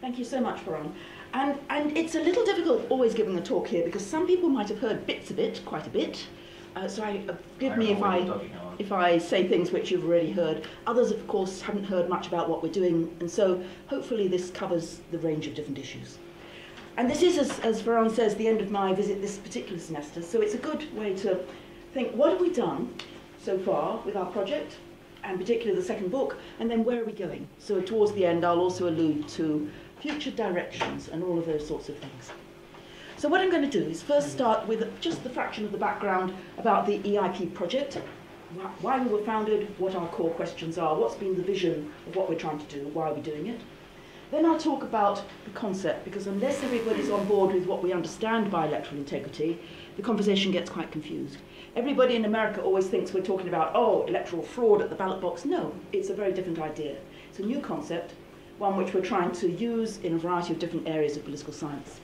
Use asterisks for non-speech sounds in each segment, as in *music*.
Thank you so much, Ferran. And, and it's a little difficult always giving a talk here because some people might have heard bits of it, quite a bit. Uh, so I, uh, forgive me if I, you're talking about. if I say things which you've already heard. Others, of course, haven't heard much about what we're doing, and so hopefully this covers the range of different issues. And this is, as, as Ferran says, the end of my visit this particular semester, so it's a good way to think, what have we done so far with our project, and particularly the second book, and then where are we going? So towards the end, I'll also allude to future directions and all of those sorts of things. So what I'm going to do is first start with just the fraction of the background about the EIP project, why we were founded, what our core questions are, what's been the vision of what we're trying to do, why are we doing it. Then I'll talk about the concept, because unless everybody's on board with what we understand by electoral integrity, the conversation gets quite confused. Everybody in America always thinks we're talking about, oh, electoral fraud at the ballot box. No, it's a very different idea. It's a new concept, one which we're trying to use in a variety of different areas of political science.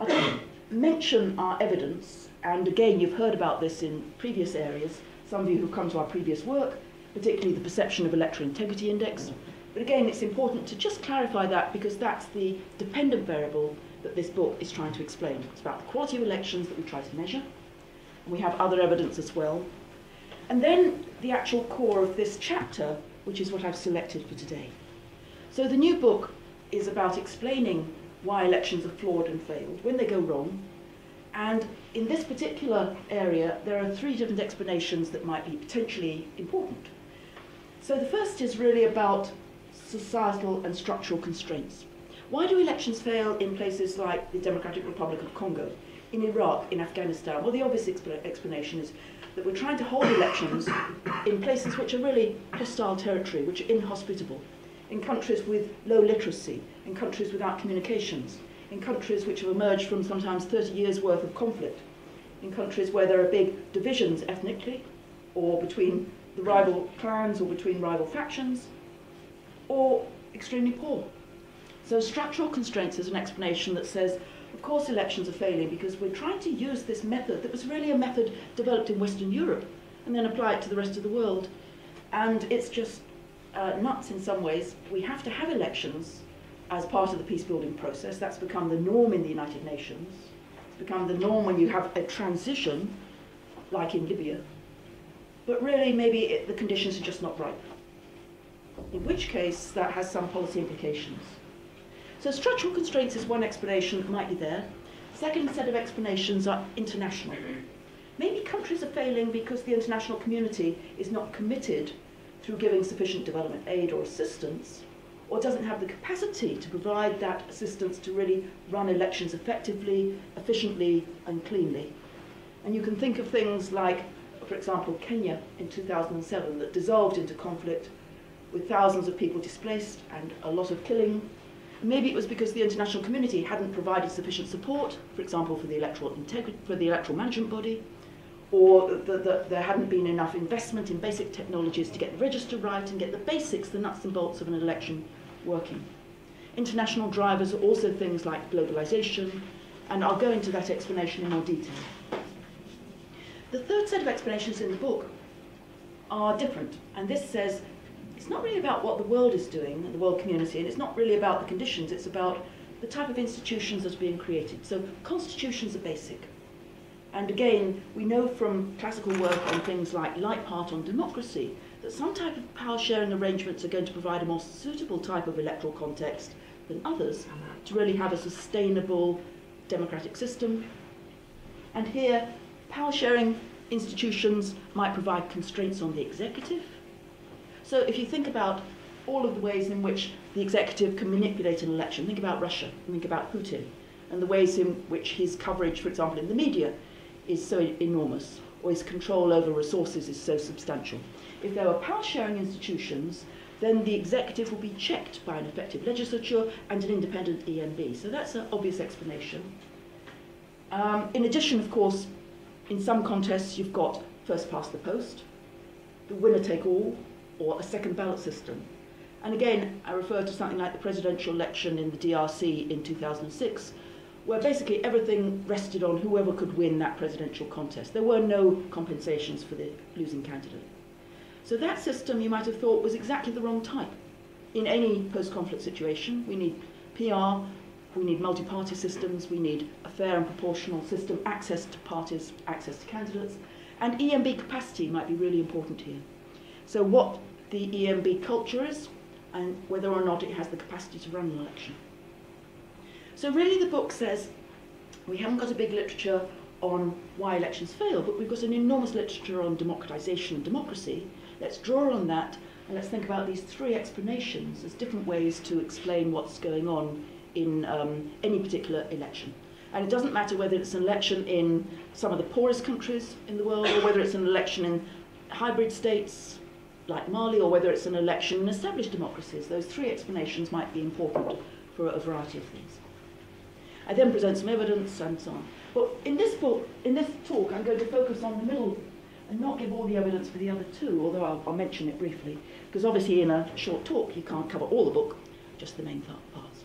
I'll *coughs* mention our evidence, and again, you've heard about this in previous areas, some of you who've come to our previous work, particularly the perception of electoral integrity index. But again, it's important to just clarify that because that's the dependent variable that this book is trying to explain. It's about the quality of elections that we try to measure, we have other evidence as well. And then the actual core of this chapter, which is what I've selected for today. So the new book is about explaining why elections are flawed and failed, when they go wrong. And in this particular area, there are three different explanations that might be potentially important. So the first is really about societal and structural constraints. Why do elections fail in places like the Democratic Republic of Congo, in Iraq, in Afghanistan? Well, the obvious expla- explanation is that we're trying to hold elections in places which are really hostile territory, which are inhospitable, in countries with low literacy, in countries without communications, in countries which have emerged from sometimes 30 years' worth of conflict, in countries where there are big divisions ethnically, or between the rival clans, or between rival factions, or extremely poor. So structural constraints is an explanation that says, of course elections are failing because we're trying to use this method that was really a method developed in Western Europe and then apply it to the rest of the world. And it's just uh, nuts in some ways. We have to have elections as part of the peace building process. That's become the norm in the United Nations. It's become the norm when you have a transition, like in Libya. But really, maybe it, the conditions are just not right. In which case, that has some policy implications. So structural constraints is one explanation that might be there. Second set of explanations are international. Maybe countries are failing because the international community is not committed through giving sufficient development aid or assistance, or doesn't have the capacity to provide that assistance to really run elections effectively, efficiently, and cleanly. And you can think of things like, for example, Kenya in 2007 that dissolved into conflict with thousands of people displaced and a lot of killing. Maybe it was because the international community hadn't provided sufficient support, for example, for the electoral for the electoral management body, or that the, there hadn't been enough investment in basic technologies to get the register right and get the basics, the nuts and bolts of an election working. International drivers are also things like globalization, and I'll go into that explanation in more detail. The third set of explanations in the book are different, and this says it's not really about what the world is doing, the world community, and it's not really about the conditions, it's about the type of institutions that are being created. So constitutions are basic. And again, we know from classical work on things like Lijphart on democracy that some type of power sharing arrangements are going to provide a more suitable type of electoral context than others to really have a sustainable democratic system. And here, power sharing institutions might provide constraints on the executive. So if you think about all of the ways in which the executive can manipulate an election, think about Russia, think about Putin, and the ways in which his coverage, for example, in the media is so enormous, or his control over resources is so substantial. If there were power sharing institutions, then the executive will be checked by an effective legislature and an independent EMB. So that's an obvious explanation. Um, in addition, of course, in some contests you've got first past the post, the winner take all, or a second ballot system. And again, I refer to something like the presidential election in the DRC in 2006, where basically everything rested on whoever could win that presidential contest. There were no compensations for the losing candidate. So that system, you might have thought, was exactly the wrong type. in any post-conflict situation. We need PR, we need multi-party systems, we need a fair and proportional system, access to parties, access to candidates, and EMB capacity might be really important here. So what the EMB culture is, and whether or not it has the capacity to run an election. So really the book says we haven't got a big literature on why elections fail, but we've got an enormous literature on democratization and democracy. Let's draw on that and let's think about these three explanations as different ways to explain what's going on in um, any particular election. And it doesn't matter whether it's an election in some of the poorest countries in the world or whether it's an election in hybrid states like Mali or whether it's an election in established democracies. Those three explanations might be important for a variety of things. I then present some evidence and so on. But in this book, in this talk, I'm going to focus on the middle and not give all the evidence for the other two, although I'll, I'll mention it briefly, because obviously in a short talk you can't cover all the book, just the main parts.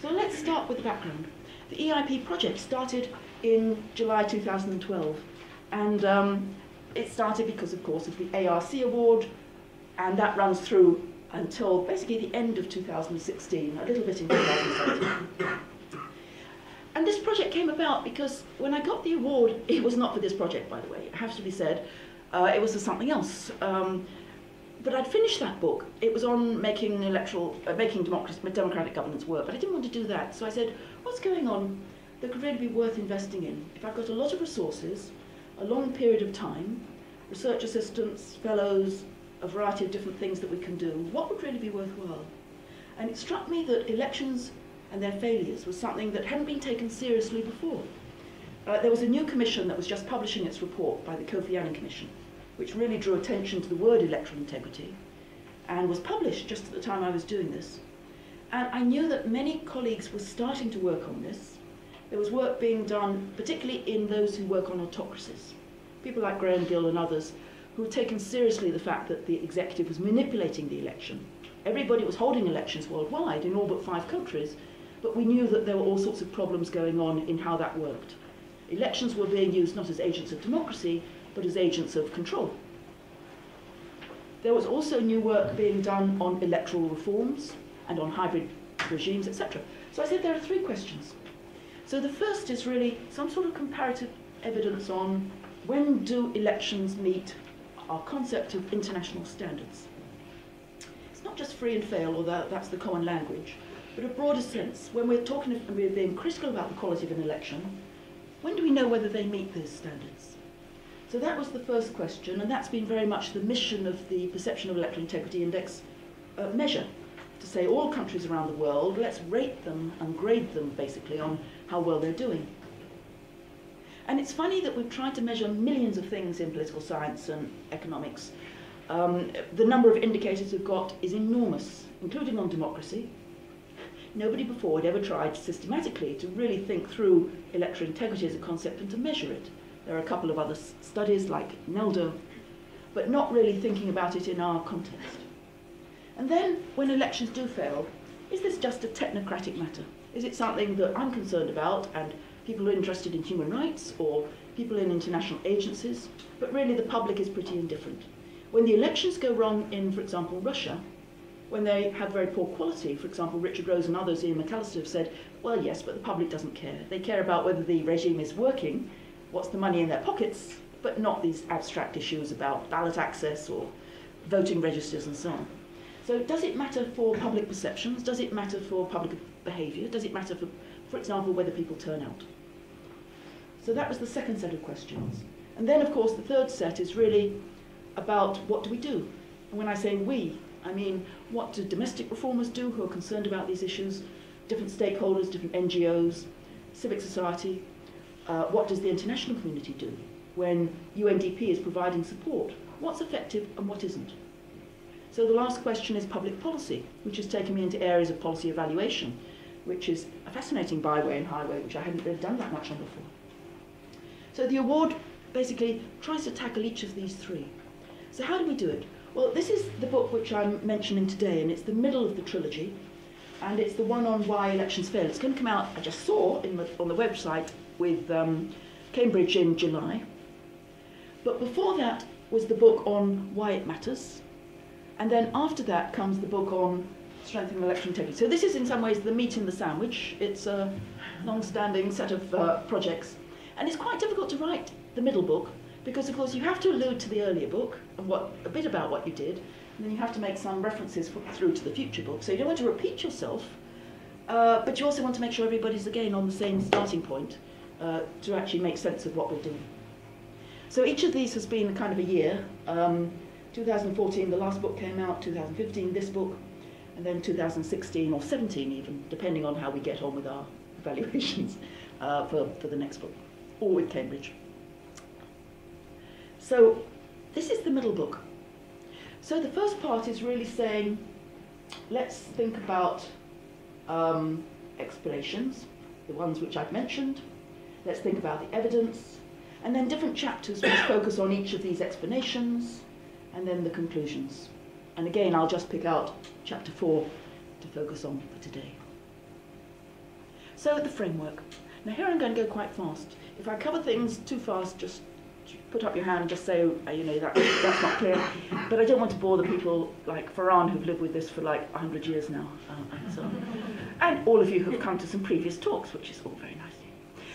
So let's start with the background. The EIP project started in July 2012, and um, it started because, of course, of the ARC award, and that runs through until basically the end of 2016, a little bit in 2017. And this project came about because when I got the award, it was not for this project, by the way, it has to be said. Uh, it was for something else. Um, but I'd finished that book. It was on making electoral, uh, making democratic governance work, but I didn't want to do that. So I said, what's going on that could really be worth investing in? If I've got a lot of resources, a long period of time, research assistants, fellows, a variety of different things that we can do, what would really be worthwhile? And it struck me that elections and their failures was something that hadn't been taken seriously before. Uh, there was a new commission that was just publishing its report by the Kofi Annan Commission, which really drew attention to the word electoral integrity and was published just at the time I was doing this. And I knew that many colleagues were starting to work on this. There was work being done, particularly in those who work on autocracies. People like Graham Gill and others who had taken seriously the fact that the executive was manipulating the election. Everybody was holding elections worldwide in all but five countries, but we knew that there were all sorts of problems going on in how that worked. Elections were being used not as agents of democracy, but as agents of control. There was also new work being done on electoral reforms and on hybrid regimes, etc. So I said there are three questions. So the first is really some sort of comparative evidence on when do elections meet our concept of international standards. It's not just free and fair, although that's the common language, but a broader sense. When we're talking and we're being critical about the quality of an election, when do we know whether they meet those standards? So that was the first question, and that's been very much the mission of the Perception of Electoral Integrity Index uh, measure, to say all countries around the world, let's rate them and grade them basically on how well they're doing. And it's funny that we've tried to measure millions of things in political science and economics. Um, the number of indicators we've got is enormous, including on democracy. Nobody before had ever tried systematically to really think through electoral integrity as a concept and to measure it. There are a couple of other studies like NELDA, but not really thinking about it in our context. And then, when elections do fail, is this just a technocratic matter? Is it something that I'm concerned about and people who are interested in human rights or people in international agencies? But really, the public is pretty indifferent. When the elections go wrong in, for example, Russia, when they have very poor quality, for example, Richard Rose and others, Ian McAllister, have said, well, yes, but the public doesn't care. They care about whether the regime is working what's the money in their pockets, but not these abstract issues about ballot access or voting registers and so on. So does it matter for public perceptions? Does it matter for public behaviour? Does it matter, for, for example, whether people turn out? So that was the second set of questions. And then, of course, the third set is really about what do we do? And when I say we, I mean what do domestic reformers do who are concerned about these issues, different stakeholders, different NGOs, civic society, uh, what does the international community do when UNDP is providing support? What's effective and what isn't? So the last question is public policy, which has taken me into areas of policy evaluation, which is a fascinating byway and highway, which I hadn't really done that much on before. So the award basically tries to tackle each of these three. So how do we do it? Well, this is the book which I'm mentioning today, and it's the middle of the trilogy, and it's the one on why elections fail. It's going to come out, I just saw in the, on the website, with um, Cambridge in July. But before that was the book on why it matters. And then after that comes the book on strengthening election integrity. So this is in some ways the meat in the sandwich. It's a long-standing set of uh, projects. And it's quite difficult to write the middle book because, of course, you have to allude to the earlier book and what, a bit about what you did, and then you have to make some references through to the future book. So you don't want to repeat yourself, uh, but you also want to make sure everybody's again on the same starting point uh, to actually make sense of what we're doing. So each of these has been kind of a year. Um, 2014, the last book came out, 2015, this book, and then 2016 or 17 even, depending on how we get on with our *laughs* evaluations uh, for, for the next book, or with Cambridge. So this is the middle book. So the first part is really saying, let's think about um, explanations, the ones which I've mentioned. Let's think about the evidence. And then different chapters which *coughs* focus on each of these explanations, and then the conclusions. And again, I'll just pick out chapter 4 to focus on for today. So the framework. Now here I'm going to go quite fast. If I cover things too fast, just put up your hand and just say, oh, you know, that, that's not clear. But I don't want to bore the people like Ferran who've lived with this for like 100 years now. Uh, and, so and all of you who've come to some previous talks, which is all very nice.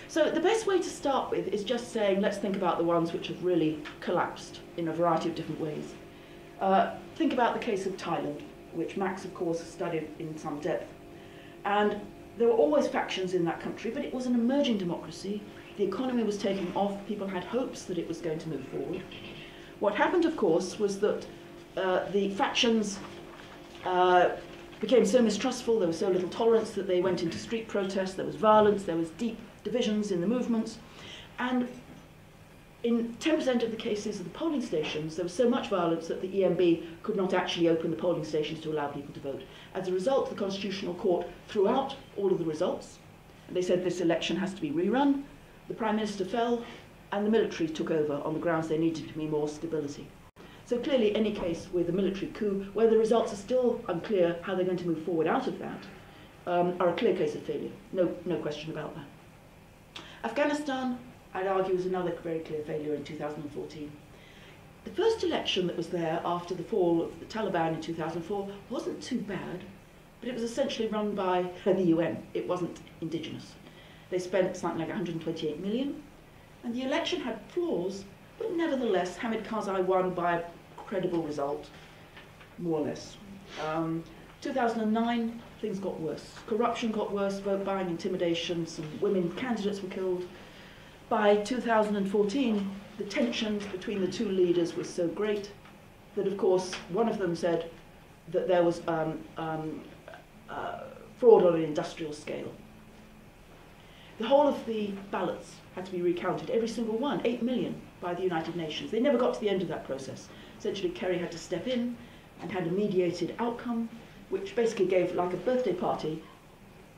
So the best way to start with is just saying, let's think about the ones which have really collapsed in a variety of different ways. Uh, think about the case of Thailand, which Max, of course, studied in some depth. And there were always factions in that country, but it was an emerging democracy. The economy was taking off. People had hopes that it was going to move forward. What happened, of course, was that uh, the factions uh, became so mistrustful, there was so little tolerance that they went into street protests, there was violence, there was deep divisions in the movements. And in 10% of the cases of the polling stations, there was so much violence that the EMB could not actually open the polling stations to allow people to vote. As a result, the Constitutional Court threw out all of the results. And They said this election has to be rerun. The Prime Minister fell, and the military took over on the grounds there needed to be more stability. So clearly, any case with a military coup, where the results are still unclear how they're going to move forward out of that, um, are a clear case of failure. No, no question about that. Afghanistan, I'd argue, was another very clear failure in 2014. The first election that was there after the fall of the Taliban in 2004 wasn't too bad, but it was essentially run by the UN. It wasn't indigenous. They spent something like 128 million, and the election had flaws, but nevertheless, Hamid Karzai won by a credible result, more or less. Um, 2009, things got worse. Corruption got worse, vote buying, intimidation, some women candidates were killed. By 2014, the tensions between the two leaders were so great that, of course, one of them said that there was um, um, uh, fraud on an industrial scale. The whole of the ballots had to be recounted, every single one, 8 million by the United Nations. They never got to the end of that process. Essentially, Kerry had to step in and had a mediated outcome which basically gave like a birthday party,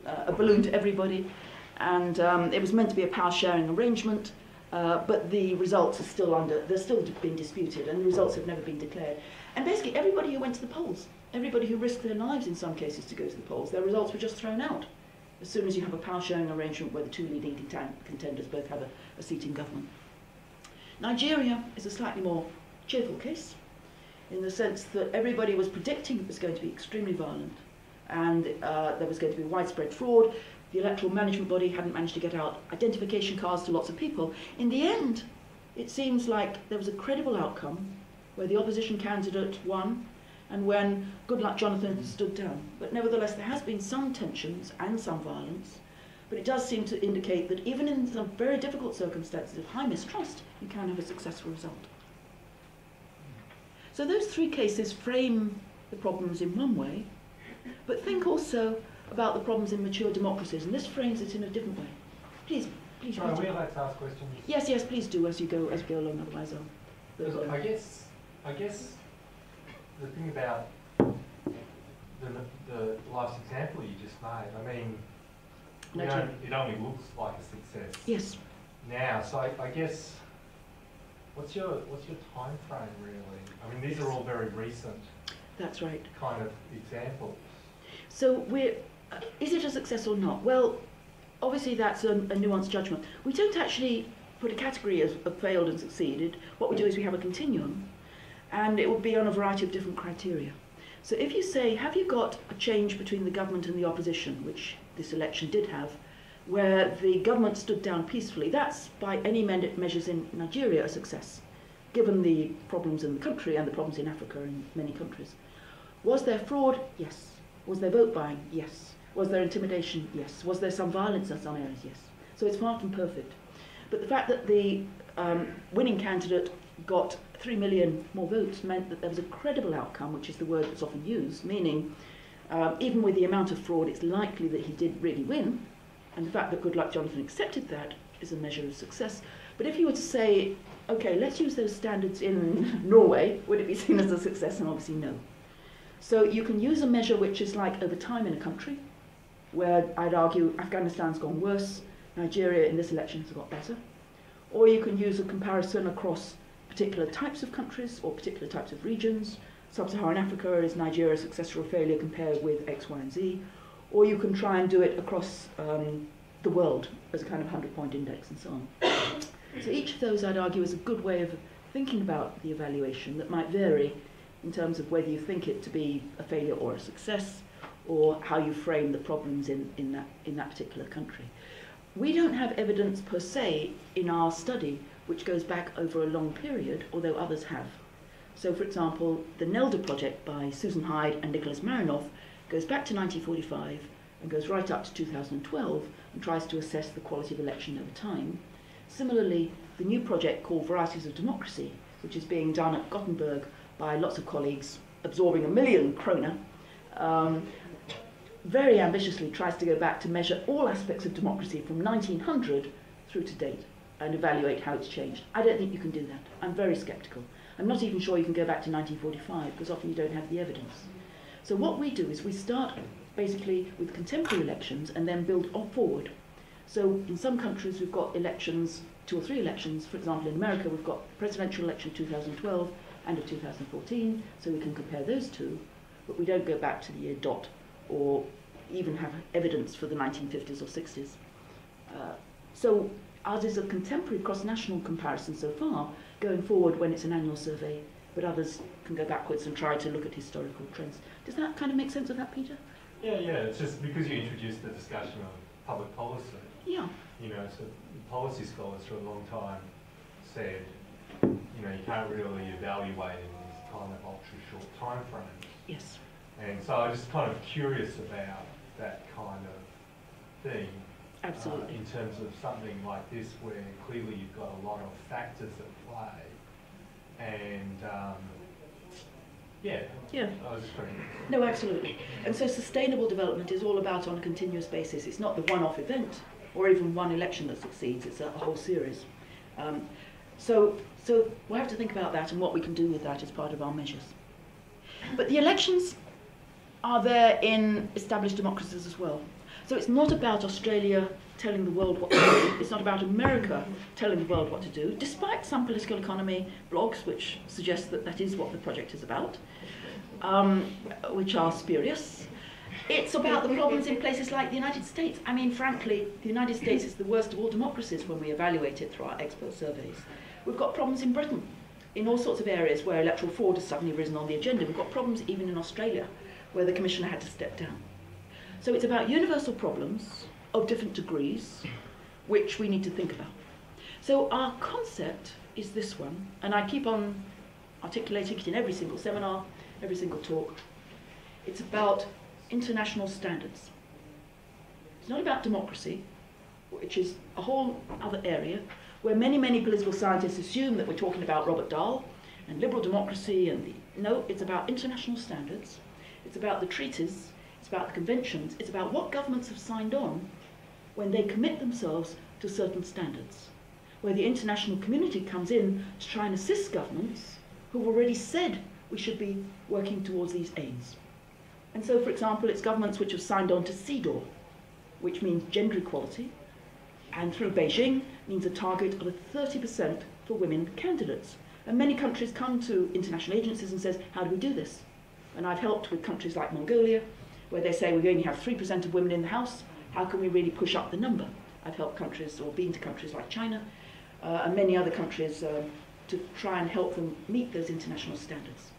uh, a balloon to everybody, and um, it was meant to be a power sharing arrangement, uh, but the results are still under, they're still being disputed, and the results have never been declared. And basically, everybody who went to the polls, everybody who risked their lives in some cases to go to the polls, their results were just thrown out as soon as you have a power sharing arrangement where the two leading contenders both have a, a seat in government. Nigeria is a slightly more cheerful case in the sense that everybody was predicting it was going to be extremely violent and uh, there was going to be widespread fraud. The electoral management body hadn't managed to get out identification cards to lots of people. In the end, it seems like there was a credible outcome where the opposition candidate won and when Goodluck Jonathan mm-hmm. stood down. But nevertheless, there has been some tensions and some violence. But it does seem to indicate that even in some very difficult circumstances of high mistrust, you can have a successful result. So those three cases frame the problems in one way, but think also about the problems in mature democracies, and this frames it in a different way. Please, please. We allowed to ask questions? Yes, yes, please do as you go as you go along. Otherwise, I'll. I guess, I guess, the thing about the the last example you just made, I mean, no, it only looks like a success. Yes. Now, so I, I guess What's your what's your time frame really? I mean, these are all very recent. That's right. Kind of examples. So we're is it a success or not? Well, obviously that's a, a nuanced judgment. We don't actually put a category as of failed and succeeded. What we do mm. is we have a continuum, and it will be on a variety of different criteria. So if you say, have you got a change between the government and the opposition, which this election did have, where the government stood down peacefully, that's by any measures in Nigeria a success, given the problems in the country and the problems in Africa and many countries. Was there fraud? Yes. Was there vote buying? Yes. Was there intimidation? Yes. Was there some violence in some areas? Yes. So it's far from perfect. But the fact that the um, winning candidate got three million more votes meant that there was a credible outcome, which is the word that's often used, meaning um, even with the amount of fraud, it's likely that he did really win. And the fact that Goodluck Jonathan accepted that is a measure of success. But if you were to say, okay, let's use those standards in *laughs* Norway, would it be seen as a success? And obviously, no. So you can use a measure which is like over time in a country, where I'd argue Afghanistan's gone worse, Nigeria in this election has got better. Or you can use a comparison across particular types of countries or particular types of regions. Sub-Saharan Africa is Nigeria's success or failure compared with X, Y, and Z. Or you can try and do it across um, the world as a kind of 100-point index and so on. *coughs* so each of those, I'd argue, is a good way of thinking about the evaluation that might vary in terms of whether you think it to be a failure or a success, or how you frame the problems in, in, that, in that particular country. We don't have evidence per se in our study which goes back over a long period, although others have. So, for example, the NELDA project by Susan Hyde and Nicholas Marinov goes back to 1945 and goes right up to 2012 and tries to assess the quality of election over time. Similarly, the new project called Varieties of Democracy, which is being done at Gothenburg by lots of colleagues, absorbing a million krona, um, very ambitiously tries to go back to measure all aspects of democracy from 1900 through to date and evaluate how it's changed. I don't think you can do that. I'm very sceptical. I'm not even sure you can go back to 1945 because often you don't have the evidence. So what we do is we start basically with contemporary elections and then build on forward. So in some countries we've got elections, two or three elections. For example, in America we've got presidential election 2012 and of 2014, so we can compare those two, but we don't go back to the year dot or even have evidence for the 1950s or 60s. Uh, so Ours is a contemporary cross-national comparison so far, going forward when it's an annual survey, but others can go backwards and try to look at historical trends. Does that kind of make sense of that, Peter? Yeah, yeah. It's just because you introduced the discussion of public policy. Yeah. You know, so policy scholars for a long time said, you know, you can't really evaluate in these kind of ultra short time frames. Yes. And so I'm just kind of curious about that kind of thing. Absolutely. Uh, in terms of something like this, where clearly you've got a lot of factors at play, and um, yeah. Yeah. No, absolutely. And so sustainable development is all about on a continuous basis. It's not the one-off event or even one election that succeeds. It's a, whole series. Um, so, so we'll have to think about that and what we can do with that as part of our measures. But the elections are there in established democracies as well. So it's not about Australia telling the world what to do. It's not about America telling the world what to do, despite some political economy blogs which suggest that that is what the project is about, um, which are spurious. It's about the problems in places like the United States. I mean, frankly, the United States is the worst of all democracies when we evaluate it through our expert surveys. We've got problems in Britain, in all sorts of areas where electoral fraud has suddenly risen on the agenda. We've got problems even in Australia, where the Commissioner had to step down. So it's about universal problems of different degrees, which we need to think about. So our concept is this one, and I keep on articulating it in every single seminar, every single talk. It's about international standards. It's not about democracy, which is a whole other area where many, many political scientists assume that we're talking about Robert Dahl and liberal democracy and the, no, it's about international standards. It's about the treaties it's about the conventions, it's about what governments have signed on when they commit themselves to certain standards, where the international community comes in to try and assist governments who've already said we should be working towards these aims. And so, for example, it's governments which have signed on to CEDAW, which means gender equality, and through Beijing means a target of a 30% for women candidates. And many countries come to international agencies and says, how do we do this? And I've helped with countries like Mongolia, where they say we only have 3% of women in the House, how can we really push up the number? I've helped countries or been to countries like China uh, and many other countries uh, to try and help them meet those international standards.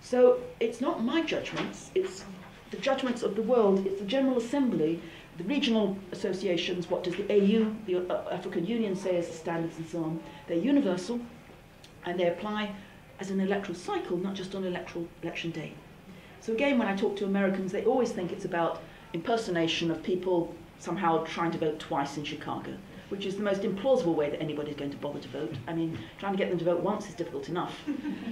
So it's not my judgments, it's the judgments of the world, it's the General Assembly, the regional associations, what does the AU, the uh, African Union say as the standards and so on. They're universal and they apply as an electoral cycle, not just on electoral election day. So again, when I talk to Americans, they always think it's about impersonation of people somehow trying to vote twice in Chicago, which is the most implausible way that anybody's going to bother to vote. I mean, trying to get them to vote once is difficult enough.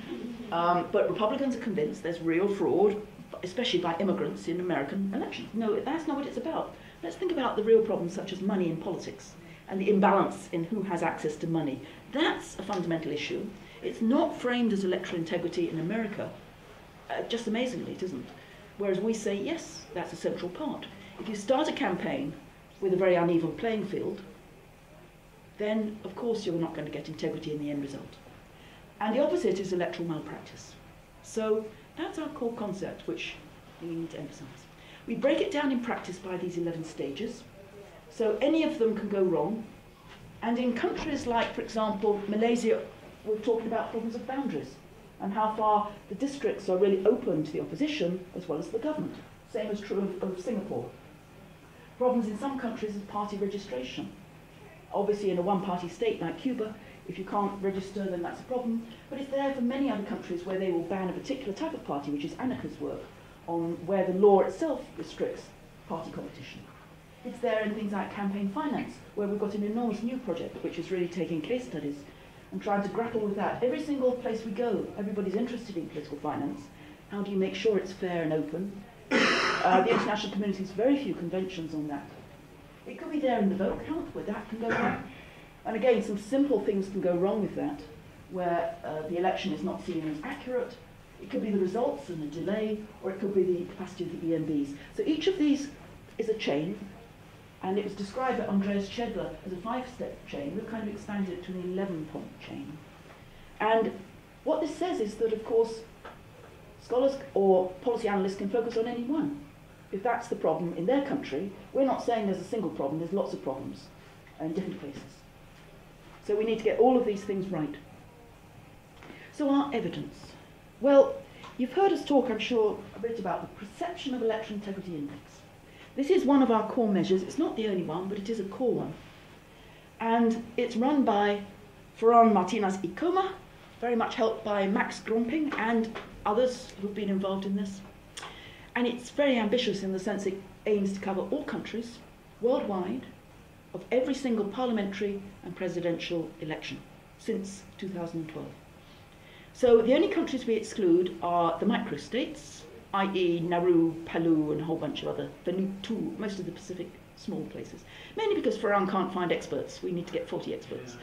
*laughs* um, but Republicans are convinced there's real fraud, especially by immigrants in American elections. No, that's not what it's about. Let's think about the real problems such as money in politics and the imbalance in who has access to money. That's a fundamental issue. It's not framed as electoral integrity in America. Uh, just amazingly, it isn't. Whereas we say, yes, that's a central part. If you start a campaign with a very uneven playing field, then of course you're not going to get integrity in the end result. And the opposite is electoral malpractice. So that's our core concept, which we need to emphasize. We break it down in practice by these 11 stages. So any of them can go wrong. And in countries like, for example, Malaysia, we're talking about problems of boundaries and how far the districts are really open to the opposition as well as the government. Same is true of, of Singapore. Problems in some countries is party registration. Obviously, in a one-party state like Cuba, if you can't register, then that's a problem. But it's there for many other countries where they will ban a particular type of party, which is Anika's work, on where the law itself restricts party competition. It's there in things like campaign finance, where we've got an enormous new project which is really taking case studies and trying to grapple with that. Every single place we go, everybody's interested in political finance. How do you make sure it's fair and open? Uh, the international community has very few conventions on that. It could be there in the vote count, where that can go wrong. And again, some simple things can go wrong with that, where uh, the election is not seen as accurate. It could be the results and the delay, or it could be the capacity of the EMBs. So each of these is a chain, and it was described by Andreas Schedler as a five-step chain. We've kind of expanded it to an 11-point chain. And what this says is that, of course, scholars or policy analysts can focus on any one. If that's the problem in their country, we're not saying there's a single problem, there's lots of problems in different places. So we need to get all of these things right. So our evidence. Well, you've heard us talk, I'm sure, a bit about the Perception of Election Integrity Index. This is one of our core measures. It's not the only one, but it is a core one. And it's run by Ferran Martinez y very much helped by Max Gromping and others who've been involved in this. And it's very ambitious in the sense it aims to cover all countries worldwide of every single parliamentary and presidential election since 2012. So the only countries we exclude are the microstates, i.e. Nauru, Palau, and a whole bunch of other, Vanuatu, most of the Pacific small places. Mainly because Ferran can't find experts. We need to get 40 experts.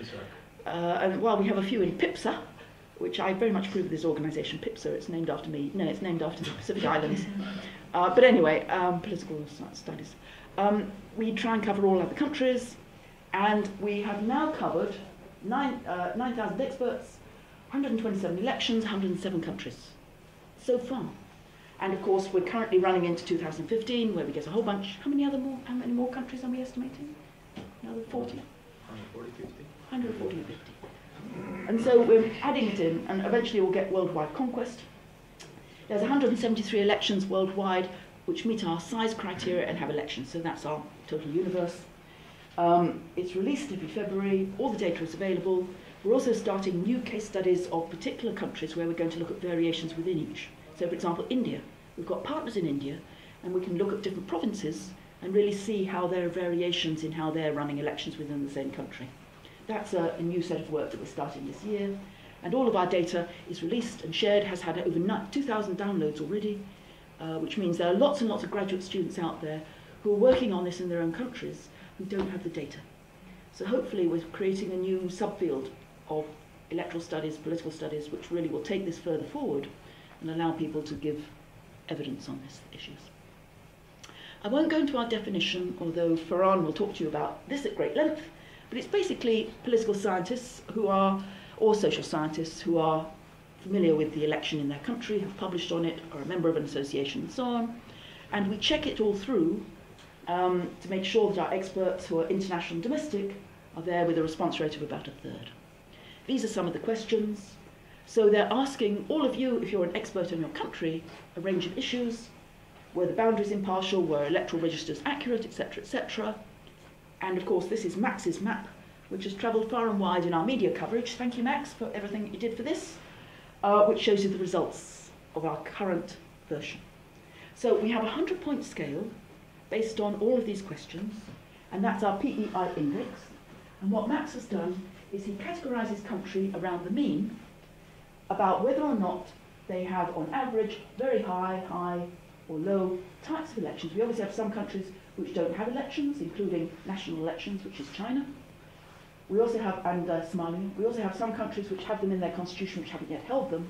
Uh, and while we have a few in PIPSA, which I very much approve of this organisation, PIPSA, it's named after me. No, it's named after the Pacific Islands. *laughs* Uh, but anyway, um, political studies. Um, we try and cover all other countries, and we have now covered 9,000 uh, 9, experts, 127 elections, 107 countries so far. And of course, we're currently running into 2015, where we get a whole bunch. How many other more? How many more countries are we estimating? Another 40. 140, 50. 140 or 50. And so we're adding it in, and eventually we'll get worldwide conquest. There's 173 elections worldwide which meet our size criteria and have elections, so that's our total universe. Um, it's released every February, all the data is available. We're also starting new case studies of particular countries where we're going to look at variations within each. So, for example, India. We've got partners in India, and we can look at different provinces and really see how there are variations in how they're running elections within the same country. That's a, a new set of work that we're starting this year. And all of our data is released and shared, has had over 2,000 downloads already, uh, which means there are lots and lots of graduate students out there who are working on this in their own countries who don't have the data. So hopefully we're creating a new subfield of electoral studies, political studies, which really will take this further forward and allow people to give evidence on these issues. I won't go into our definition, although Ferran will talk to you about this at great length, but it's basically political scientists who are, or social scientists who are familiar with the election in their country, have published on it, are a member of an association and so on, and we check it all through um, to make sure that our experts who are international and domestic are there with a response rate of about a third. These are some of the questions. So they're asking all of you, if you're an expert in your country, a range of issues, were the boundaries impartial, were electoral registers accurate, etc., etc. And of course, this is Max's map, which has travelled far and wide in our media coverage. Thank you, Max, for everything that you did for this, uh, which shows you the results of our current version. So we have a 100 point scale based on all of these questions, and that's our PEI index. And what Max has done is he categorises country around the mean about whether or not they have, on average, very high, high, or low types of elections. We obviously have some countries which don't have elections, including national elections, which is China. We also have, and uh, Somalia, we also have some countries which have them in their constitution which haven't yet held them.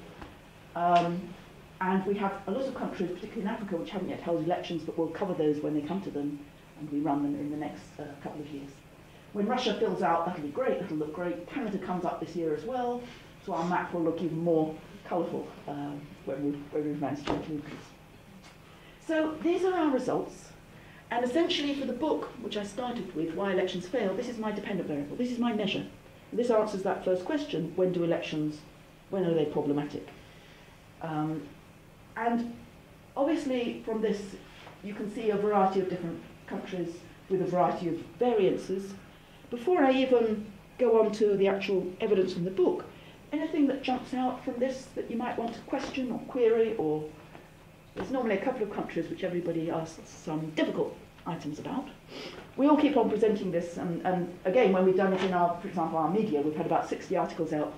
Um, and we have a lot of countries, particularly in Africa, which haven't yet held elections, but we'll cover those when they come to them, and we run them in the next uh, couple of years. When Russia fills out, that'll be great, that'll look great. Canada comes up this year as well, so our map will look even more colourful um, when, we, when we've managed to include these. So these are our results. And essentially for the book, which I started with, Why Elections Fail, this is my dependent variable. This is my measure. And this answers that first question, when do elections, when are they problematic? Um, and obviously from this, you can see a variety of different countries with a variety of variances. Before I even go on to the actual evidence in the book, anything that jumps out from this that you might want to question or query or there's normally a couple of countries which everybody asks some difficult items about. We all keep on presenting this, and, and again, when we've done it in our, for example, our media, we've had about 60 articles out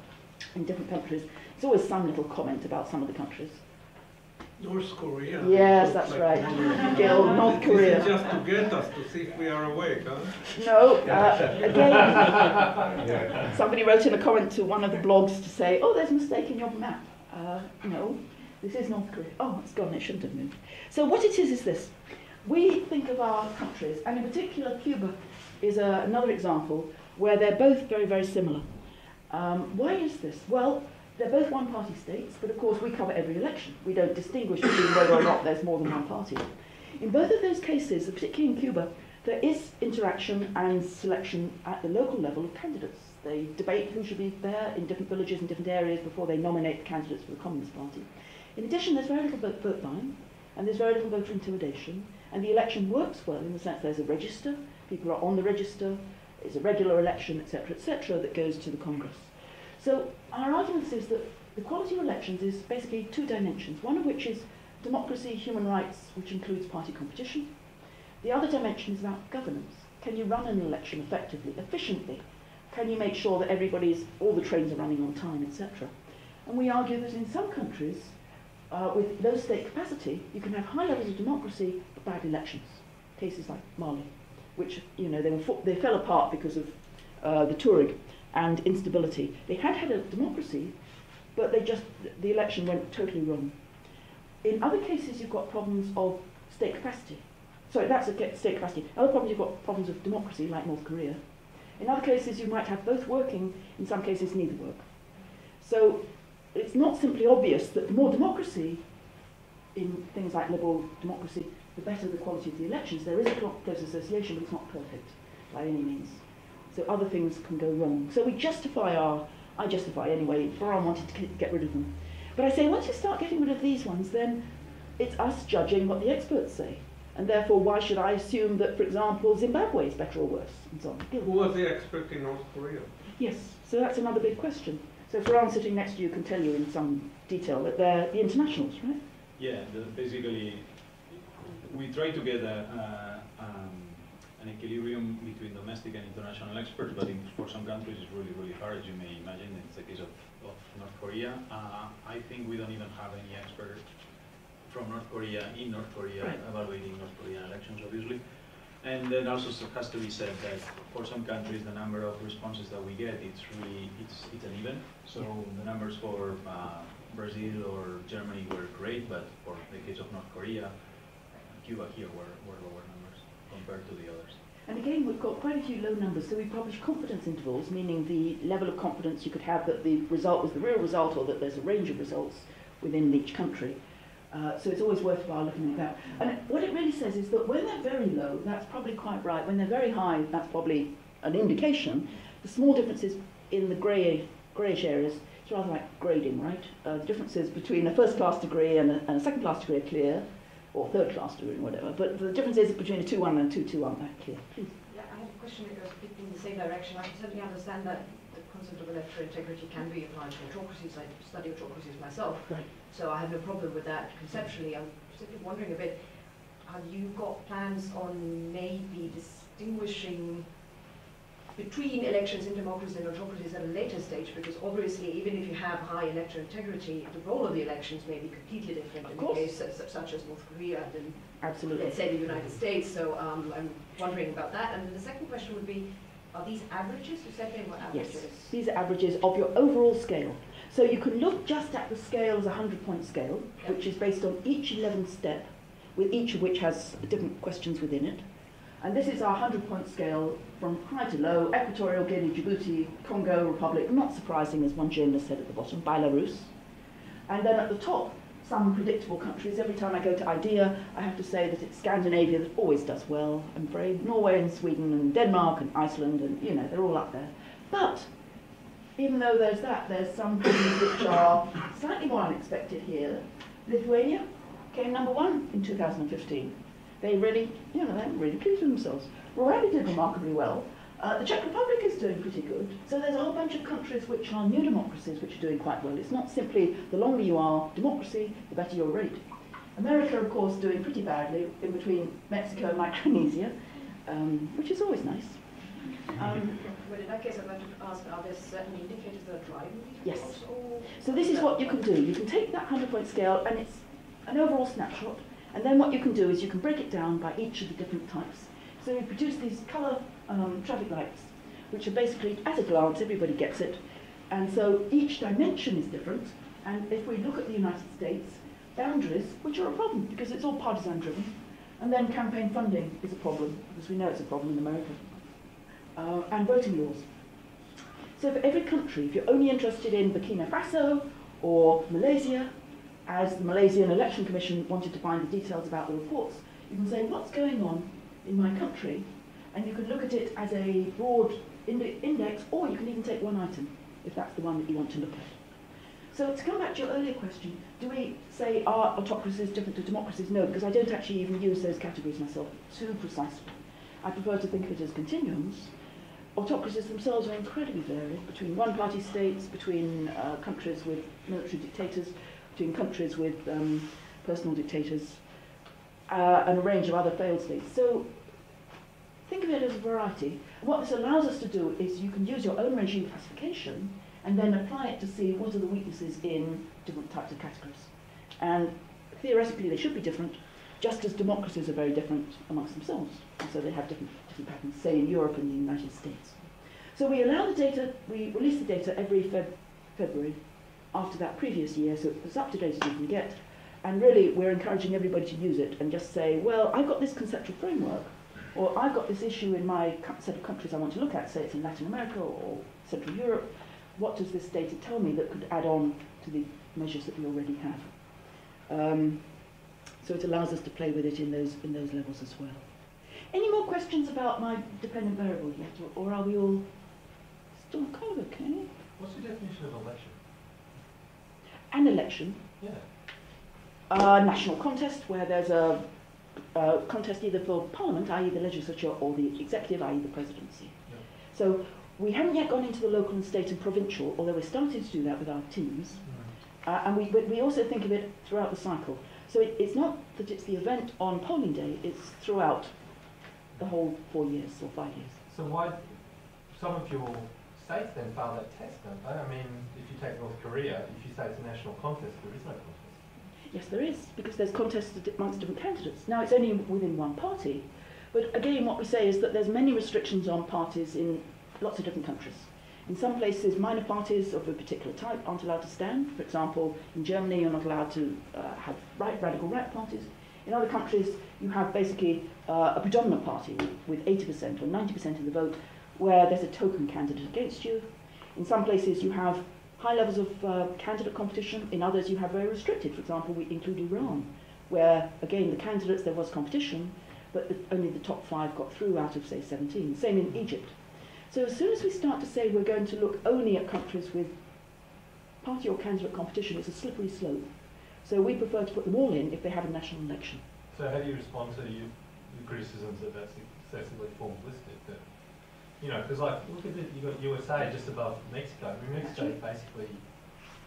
in different countries. There's always some little comment about some of the countries. North Korea. Yes, that's like right. Gil, North Korea. This is just to get us to see if we are awake, huh? No, uh, again, *laughs* somebody wrote in a comment to one of the blogs to say, oh, there's a mistake in your map. Uh, no, this is North Korea. Oh, it's gone, it shouldn't have moved. So what it is is this. We think of our countries, and in particular Cuba is a, another example where they're both very, very similar. Um, why is this? Well, they're both one-party states, but of course we cover every election. We don't distinguish between whether or not there's more than one party. In both of those cases, particularly in Cuba, there is interaction and selection at the local level of candidates. They debate who should be there in different villages and different areas before they nominate the candidates for the Communist Party. In addition, there's very little vote, vote buying, and there's very little voter intimidation, and the election works well in the sense there's a register, people are on the register, it's a regular election, etc., etc., that goes to the Congress. So our argument is that the quality of elections is basically two dimensions, one of which is democracy, human rights, which includes party competition. The other dimension is about governance. Can you run an election effectively, efficiently? Can you make sure that everybody's, all the trains are running on time, etc.? And we argue that in some countries, uh, with low state capacity, you can have high levels of democracy but bad elections. Cases like Mali, which you know they, were they fell apart because of uh, the Tuareg and instability. They had had a democracy, but they just the election went totally wrong. In other cases, you've got problems of state capacity. Sorry, that's a state capacity. Other problems, you've got problems of democracy, like North Korea. In other cases, you might have both working. In some cases, neither work. So it's not simply obvious that the more democracy in things like liberal democracy, the better the quality of the elections. There is a close association, but it's not perfect by any means. So other things can go wrong. So we justify our, I justify anyway, Ferran wanted to get rid of them. But I say once you start getting rid of these ones, then it's us judging what the experts say. And therefore, why should I assume that, for example, Zimbabwe is better or worse, and so on? Who was the expert in North Korea? Yes, so that's another big question. So Ferran sitting next to you can tell you in some detail that they're the internationals, right? Yeah, the, basically, we try to get a, um, an equilibrium between domestic and international experts, but in, for some countries it's really, really hard, as you may imagine. It's the case of, of North Korea. Uh, I think we don't even have any expert from North Korea in North Korea right. evaluating North Korean elections, obviously. And then also has to be said that for some countries, the number of responses that we get, it's really, it's, it's uneven. So the numbers for uh, Brazil or Germany were great, but for the case of North Korea, Cuba here were, were lower compared to the others. And again, we've got quite a few low numbers, so we publish confidence intervals, meaning the level of confidence you could have that the result was the real result or that there's a range of results within each country. Uh, so it's always worthwhile looking at that. And what it really says is that when they're very low, that's probably quite right. When they're very high, that's probably an indication. The small differences in the grey, greyish areas it's rather like grading, right? Uh, the differences between a first class degree and a, and a second class degree are clear, or third class degree, whatever. But the difference is between a 2-1 and a 2-2 aren't that clear. Please. Yeah, I have a question that goes a bit in the same direction. I can certainly understand that the concept of electoral integrity can be applied to autocracies. I study autocracies myself, Right. so I have no problem with that conceptually. I'm simply wondering a bit, have you got plans on maybe distinguishing between elections in democracies and autocracies at a later stage? Because obviously, even if you have high electoral integrity, the role of the elections may be completely different Of in course. a case such- as North Korea and Absolutely. let's say the United States, so um, I'm wondering about that. And then the second question would be, are these averages? You said they were Yes, averages. these are averages of your overall scale. So you can look just at the scale as a 100 point scale, Yeah. which is based on each 11 step, with each of which has different questions within it. And this is our 100 point scale from high to low, Equatorial Guinea, Djibouti, Congo Republic, not surprising as one journalist said at the bottom, Belarus. And then at the top, some predictable countries. Every time I go to IDEA, I have to say that it's Scandinavia that always does well. I'm afraid Norway and Sweden and Denmark and Iceland and, you know, they're all up there. But even though there's that, there's some countries which are slightly more unexpected here. Lithuania came number one in 2015. They really, you know, they're really pleased with themselves. Rwanda did remarkably well. Uh, the Czech Republic is doing pretty good. So there's a whole bunch of countries which are new democracies which are doing quite well. It's not simply the longer you are democracy, the better your rate. America, of course, doing pretty badly in between Mexico and *laughs* Micronesia, um, which is always nice. Um, But in that case, I'd like to ask, are there certain indicators that are driving these Yes. So this is what you can do. You can take that 100 point scale and it's an overall snapshot. And then what you can do is you can break it down by each of the different types. So we produce these colour um, traffic lights, which are basically, at a glance, everybody gets it. And so each dimension is different. And if we look at the United States, boundaries, which are a problem because it's all partisan driven. And then campaign funding is a problem, because we know it's a problem in America. Uh, and voting laws. So for every country, if you're only interested in Burkina Faso or Malaysia, as the Malaysian Election Commission wanted to find the details about the reports, you can say, what's going on in my country? And you can look at it as a broad inde- index, or you can even take one item, if that's the one that you want to look at. So to come back to your earlier question, do we say are autocracies different to democracies? No, because I don't actually even use those categories myself too precisely. I prefer to think of it as continuums. Autocracies themselves are incredibly varied between one-party states, between uh, countries with military dictators, between countries with um, personal dictators, uh, and a range of other failed states. So think of it as a variety. What this allows us to do is you can use your own regime classification and then apply it to see what are the weaknesses in different types of categories. And theoretically they should be different, just as democracies are very different amongst themselves. And so they have different, different patterns, say in Europe and the United States. So we allow the data, we release the data every Feb- February after that previous year, so it's as up to date as you can get. And really, we're encouraging everybody to use it and just say, well, I've got this conceptual framework, or I've got this issue in my set of countries I want to look at, say it's in Latin America or Central Europe. What does this data tell me that could add on to the measures that we already have? Um, so it allows us to play with it in those, in those levels as well. Any more questions about my dependent variable yet, or, or are we all still kind of okay? What's the definition of a election? An election Yeah. a national contest where there's a, a contest either for parliament, i.e. the legislature, or the executive, i.e. the presidency. Yeah. So we haven't yet gone into the local and state and provincial, although we're starting to do that with our teams. Uh, and we, we also think of it throughout the cycle. So it, it's not that it's the event on polling day, it's throughout the whole four years or five years. So why, some of your states then fail that test, don't they? I mean, if you take North Korea, if it's a national contest, there is no contest. Yes, there is, because there's contests amongst different candidates. Now, it's only within one party, but again, what we say is that there's many restrictions on parties in lots of different countries. In some places, minor parties of a particular type aren't allowed to stand. For example, in Germany, you're not allowed to uh, have right, radical right parties. In other countries, you have basically uh, a predominant party with 80% or 90% of the vote, where there's a token candidate against you. In some places, you have high levels of uh, candidate competition. In others, you have very restricted. For example, we include Iran, where, again, the candidates, there was competition, but only the top five got through out of, say, 17. Same in Egypt. So as soon as we start to say we're going to look only at countries with party or candidate competition it's a slippery slope. So we prefer to put them all in if they have a national election. So how do you respond to the criticisms that that's excessively formalistic? That you know, because like look at it, you got USA just above Mexico. I mean, Mexico is basically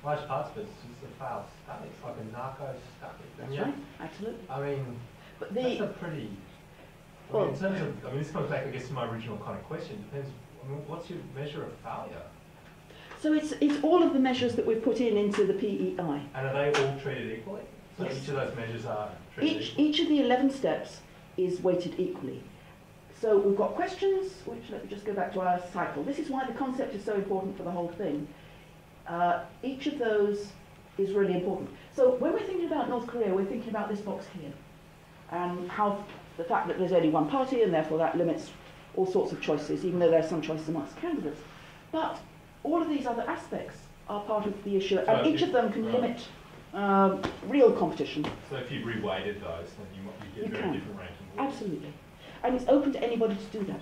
large parts of it's just a failed state. It's like a narco state. That's yet, right, absolutely. I mean, But that's a the, pretty. I Well- mean, in terms of, I mean, this comes back, I guess, to my original kind of question. Depends. I mean, what's your measure of failure? so it's, it's all of the measures that we've put in into the PEI. And are they all treated equally? So Yes. each of those measures are treated Each, equally. each of the 11 steps is weighted equally. So we've got questions, which let me just go back to our cycle. This is why the concept is so important for the whole thing. Uh, each of those is really important. So when we're thinking about North Korea, we're thinking about this box here. And how the fact that there's only one party and therefore that limits all sorts of choices, even though there's some choices amongst candidates. But all of these other aspects are part of the issue, So and each of them can right. limit um, real competition. So if you reweighted those, then you might You get very can. different ranking. Absolutely. And it's open to anybody to do that.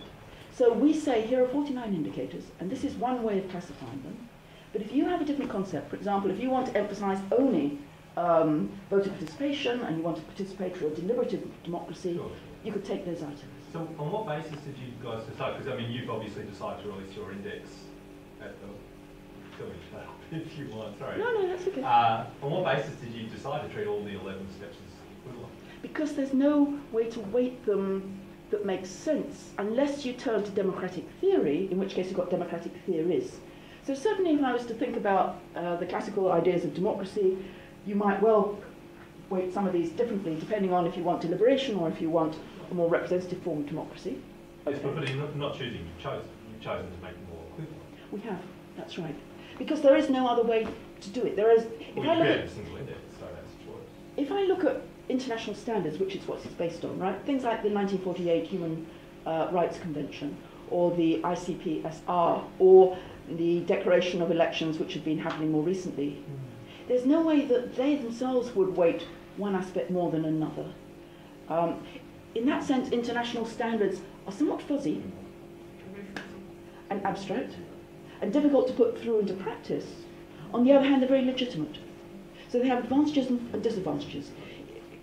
So we say here are 49 indicators, and this is one way of classifying them. But if you have a different concept, for example, if you want to emphasize only um, voter participation and you want a participatory or deliberative democracy, Sure. you could take those items. So on what basis did you guys decide? Because I mean, you've obviously decided to release your index at the. Tell me to shut up if you want. Sorry. No, no, that's okay. Uh, on what basis did you decide to treat all the 11 steps as equivalent? Because there's no way to weight them that makes sense unless you turn to democratic theory, in which case you've got democratic theories. So certainly if I was to think about uh, the classical ideas of democracy, you might well weight some of these differently depending on if you want deliberation or if you want a more representative form of democracy. Yes, but, in not, not choosing, you've chosen. You've chosen to make them all equivalent. We have, that's right. Because there is no other way to do it. There is, if Well, I look at a so that's a choice. if I look at international standards, which is what it's based on, right? Things like the 1948 Human uh, Rights Convention, or the ICCPR, or the Declaration of Elections, which have been happening more recently. There's no way that they themselves would weight one aspect more than another. Um, in that sense, international standards are somewhat fuzzy and abstract and difficult to put through into practice. On the other hand, they're very legitimate. So they have advantages and disadvantages.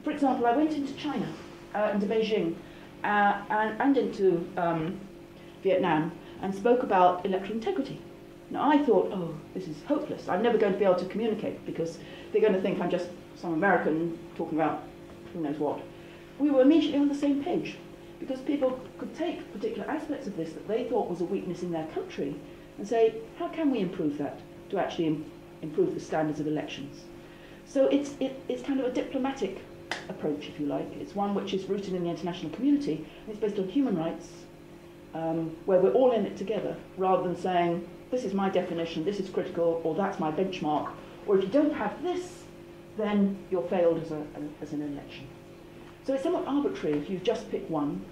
For example, I went into China, uh, into Beijing, uh, and, and into um, Vietnam, and spoke about electoral integrity. Now I thought, oh, this is hopeless. I'm never going to be able to communicate because they're going to think I'm just some American talking about who knows what. We were immediately on the same page because people could take particular aspects of this that they thought was a weakness in their country and say, how can we improve that to actually Im- improve the standards of elections? So it's, it, it's kind of a diplomatic approach, if you like. It's one which is rooted in the international community, and it's based on human rights, um, where we're all in it together, rather than saying, this is my definition, this is critical, or that's my benchmark, or if you don't have this, then you're failed as, a, as an election. So it's somewhat arbitrary if you just pick one.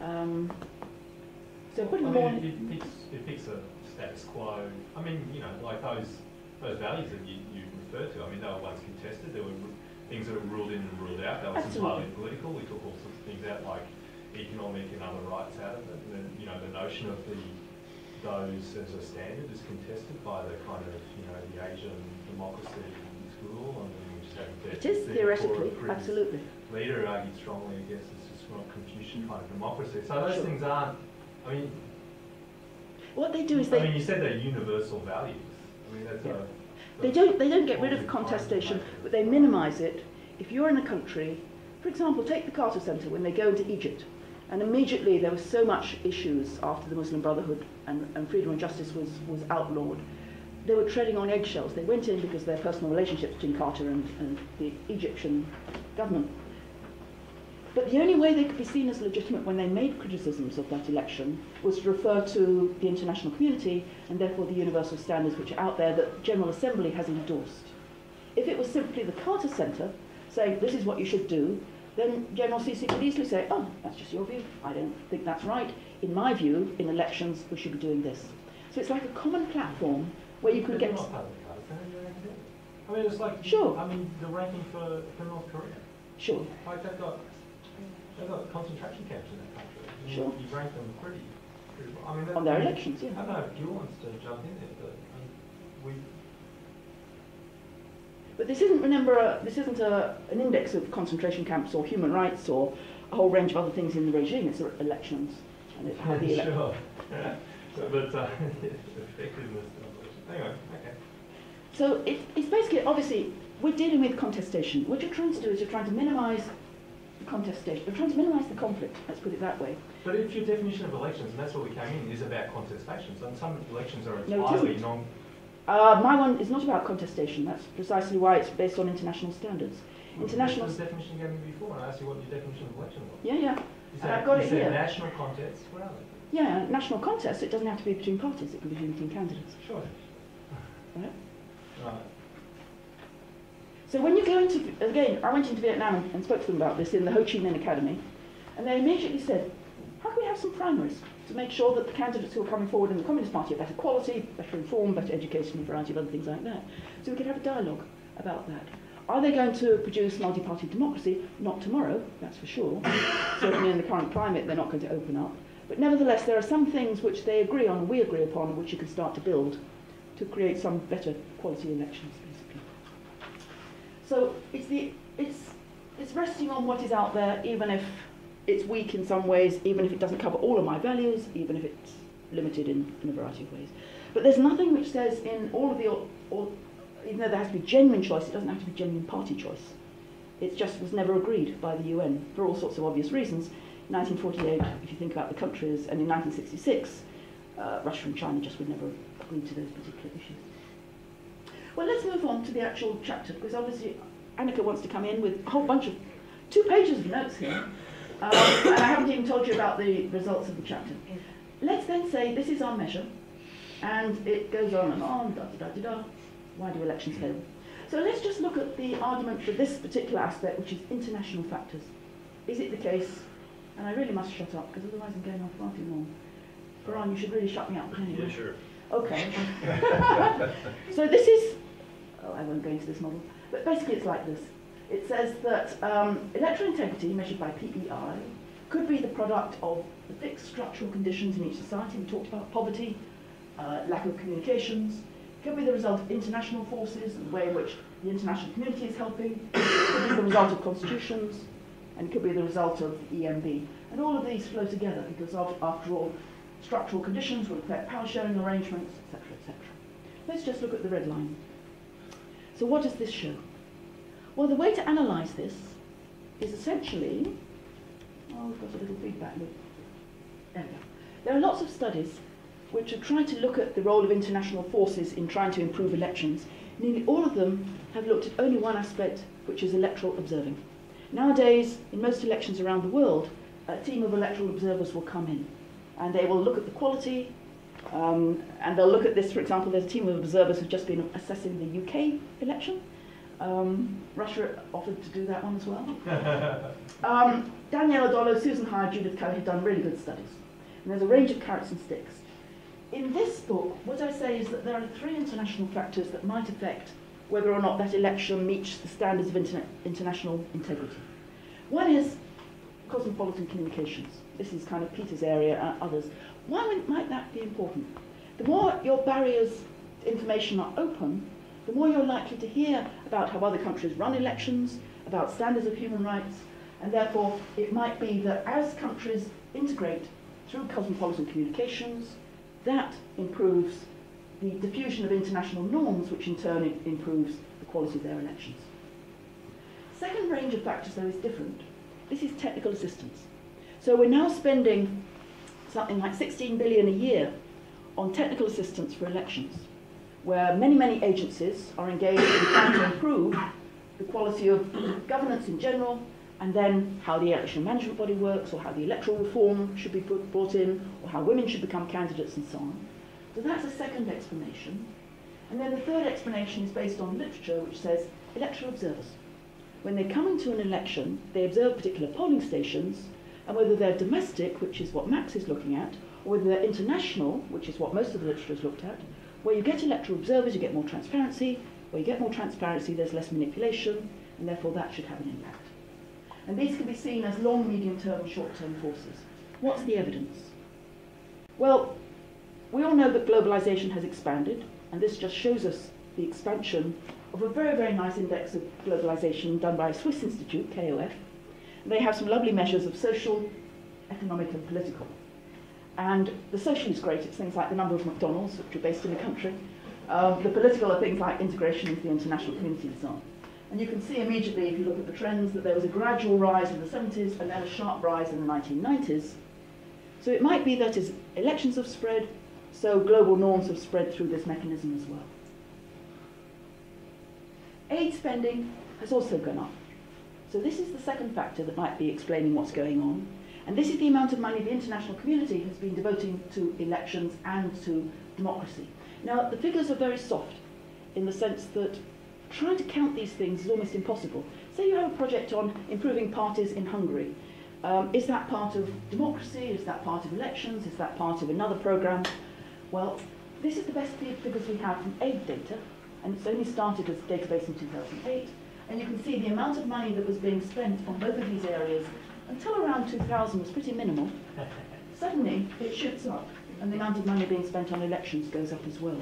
Um, so I putting mean, more... it, it, picks, a status quo. I mean, you know, like those those values that you, you referred to. I mean, they were once contested. There were things that were ruled in and ruled out. That was Absolutely. entirely political. We took all sorts of things out, like economic and other rights out of it. And then, you know, the notion of the those as a standard is contested by the kind of, you know, the Asian democracy school. And then we just had It is theoretically, absolutely. leader argued strongly against this just not Confucian kind of democracy. So those Sure. things aren't. I mean, What they do is they I mean, you said they're universal values. I mean, that's Yeah. a. they don't they don't get rid of contestation, but they minimise it. If you're in a country, for example, take the Carter Center when they go into Egypt, and immediately there was so much issues after the Muslim Brotherhood and, and freedom and justice was, was outlawed. They were treading on eggshells. They went in because of their personal relationships between Carter and, and the Egyptian government. But the only way they could be seen as legitimate when they made criticisms of that election was to refer to the international community and therefore the universal standards which are out there that the General Assembly has endorsed. If it was simply the Carter Centre saying this is what you should do, then General Sisi could easily say, oh, that's just your view. I don't think that's right. In my view, in elections, we should be doing this. So it's like a common platform where you could get... not part Carter you're. I mean, it's like. Sure. I mean, the ranking for, for North Korea. Sure. Like they've got, they've got concentration camps in that country. And Sure. You, you rank them pretty, pretty well. I mean, that, On their elections, yeah. I don't know if Gil wants to jump in there, but we. But this isn't, remember, a, this isn't a, an index of concentration camps or human rights or a whole range of other things in the regime. It's elections and it's how the ele- *laughs* Sure. So, *laughs* But, uh, *laughs* effectiveness. Anyway, okay. So it, it's basically, obviously, we're dealing with contestation. What you're trying to do is you're trying to minimise contestation. You're trying to minimise the conflict, let's put it that way. But if your definition of elections, and that's what we came in, is about contestations, and some elections are entirely isn't. non, Uh, my one is not about contestation. That's precisely why it's based on international standards. Well, International- That's the definition you gave me before, and I asked you what your definition of election was. Yeah, yeah. Is that, I've got it here. national? Where are they? Yeah, national contest, it doesn't have to be between parties, it can be between candidates. Sure. Right. Right. So when you go into, again, I went into Vietnam and, spoke to them about this in the Ho Chi Minh Academy, and they immediately said, how can we have some primaries to make sure that the candidates who are coming forward in the Communist Party are better quality, better informed, better educated, and a variety of other things like that. So we could have a dialogue about that. Are they going to produce multi-party democracy? Not tomorrow, that's for sure. Certainly in the current climate, they're not going to open up. But nevertheless, there are some things which they agree on, we agree upon, which you can start to build to create some better quality elections. So it's the it's it's resting on what is out there, even if it's weak in some ways, even if it doesn't cover all of my values, even if it's limited in, in a variety of ways. But there's nothing which says in all of the or, even though there has to be genuine choice, it doesn't have to be genuine party choice. It just was never agreed by the UN for all sorts of obvious reasons. In 1948, if you think about the countries, and in 1966, uh, Russia and China just would never agree to those particular issues. Well, let's move on to the actual chapter, because obviously Anika wants to come in with a whole bunch of, two pages of notes here, um, and I haven't even told you about the results of the chapter. Let's then say this is our measure, and it goes on and on, da da da da da. Why do elections fail? So let's just look at the argument for this particular aspect, which is international factors. Is it the case, and I really must shut up, because otherwise I'm going on far too long. Ferran, you should really shut me up. Anyway. Yeah, sure. Okay. *laughs* so this is, oh, I won't go into this model, but basically it's like this. It says that um, electoral integrity measured by PEI could be the product of the fixed structural conditions in each society. We talked about poverty, uh, lack of communications. Could be the result of international forces and the way in which the international community is helping. could be the result of constitutions, and could be the result of EMB. And all of these flow together because, of, after all, structural conditions will affect power sharing arrangements, etc., etc. Let's just look at the red line. So what does this show? Well, the way to analyse this is essentially, oh, we've got a little feedback loop. There we go. There are lots of studies which have tried to look at the role of international forces in trying to improve elections. Nearly all of them have looked at only one aspect, which is electoral observing. Nowadays, in most elections around the world, a team of electoral observers will come in and they will look at the quality um, and they'll look at this, for example, there's a team of observers who've just been assessing the UK election. Um, Russia offered to do that one as well. *laughs* Um, Daniela Donno, Susan Hyde, Judith Kelley have done really good studies. And there's a range of carrots and sticks. In this book, what I say is that there are three international factors that might affect whether or not that election meets the standards of interna- international integrity. One is cosmopolitan communications. This is kind of Peter's area and others. Why might that be important? The more your barriers to information are open, the more you're likely to hear about how other countries run elections, about standards of human rights, and therefore it might be that as countries integrate through cosmopolitan communications, that improves the diffusion of international norms, which in turn improves the quality of their elections. Second range of factors, though, is different. This is technical assistance. So we're now spending something like 16 billion a year on technical assistance for elections, where many, many agencies are engaged in trying to improve the quality of governance in general, and then how the election management body works, or how the electoral reform should be put, brought in, or how women should become candidates, and so on. So that's a second explanation. And then the third explanation is based on literature, which says electoral observers. When they come into an election, they observe particular polling stations, and whether they're domestic, which is what Max is looking at, or whether they're international, which is what most of the literature has looked at, where you get electoral observers, you get more transparency. Where you get more transparency, there's less manipulation, and therefore that should have an impact. And these can be seen as long, medium term, and short term forces. What's the evidence? Well, we all know that globalization has expanded, and this just shows us the expansion of a very, very nice index of globalization done by a Swiss institute, KOF. They have some lovely measures of social, economic, and political. And the social is great, it's things like the number of McDonald's, which are based in the country. Um, the political are things like integration into the international community and so on. And you can see immediately, if you look at the trends, that there was a gradual rise in the 70s and then a sharp rise in the 1990s. So it might be that as elections have spread, so global norms have spread through this mechanism as well. Aid spending has also gone up. So this is the second factor that might be explaining what's going on. And this is the amount of money the international community has been devoting to elections and to democracy. Now, the figures are very soft in the sense that trying to count these things is almost impossible. Say you have a project on improving parties in Hungary. Um, is that part of democracy? Is that part of elections? Is that part of another program? Well, this is the best figures we have from AidData, and it's only started as a database in 2008. And you can see the amount of money that was being spent on both of these areas until around 2000 was pretty minimal. *laughs* Suddenly, it shoots up, and the amount of money being spent on elections goes up as well.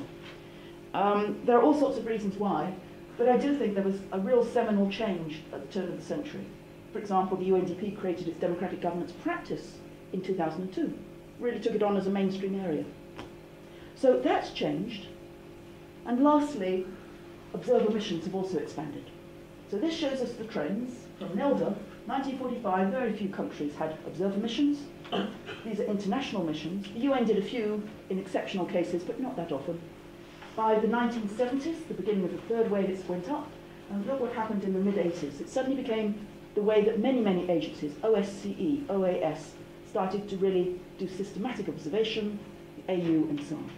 Um, there are all sorts of reasons why, but I do think there was a real seminal change at the turn of the century. For example, the UNDP created its democratic governance practice in 2002, really took it on as a mainstream area. So that's changed. And lastly, observer missions have also expanded. So this shows us the trends from NELDA. 1945, very few countries had observer missions. These are international missions. The UN did a few in exceptional cases, but not that often. By the 1970s, the beginning of the third wave, it went up. And look what happened in the mid-80s. It suddenly became the way that many, many agencies, OSCE, OAS, started to really do systematic observation, AU and so on.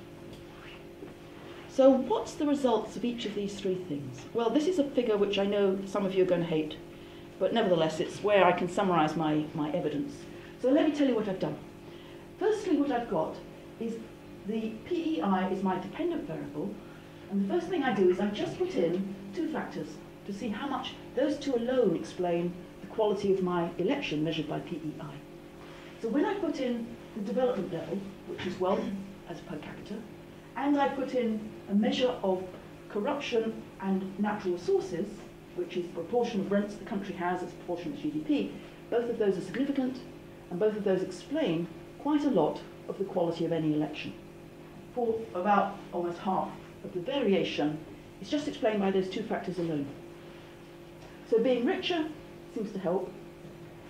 So what's the results of each of these three things? Well, this is a figure which I know some of you are going to hate, but nevertheless it's where I can summarize my, my evidence. So let me tell you what I've done. Firstly, what I've got is the PEI is my dependent variable, and the first thing I do is I just put in two factors to see how much those two alone explain the quality of my election measured by PEI. So when I put in the development level, which is wealth as per capita, and I put in a measure of corruption and natural resources, which is the proportion of rents the country has as proportion of GDP, both of those are significant, and both of those explain quite a lot of the quality of any election. For about almost half of the variation is just explained by those two factors alone. So being richer seems to help,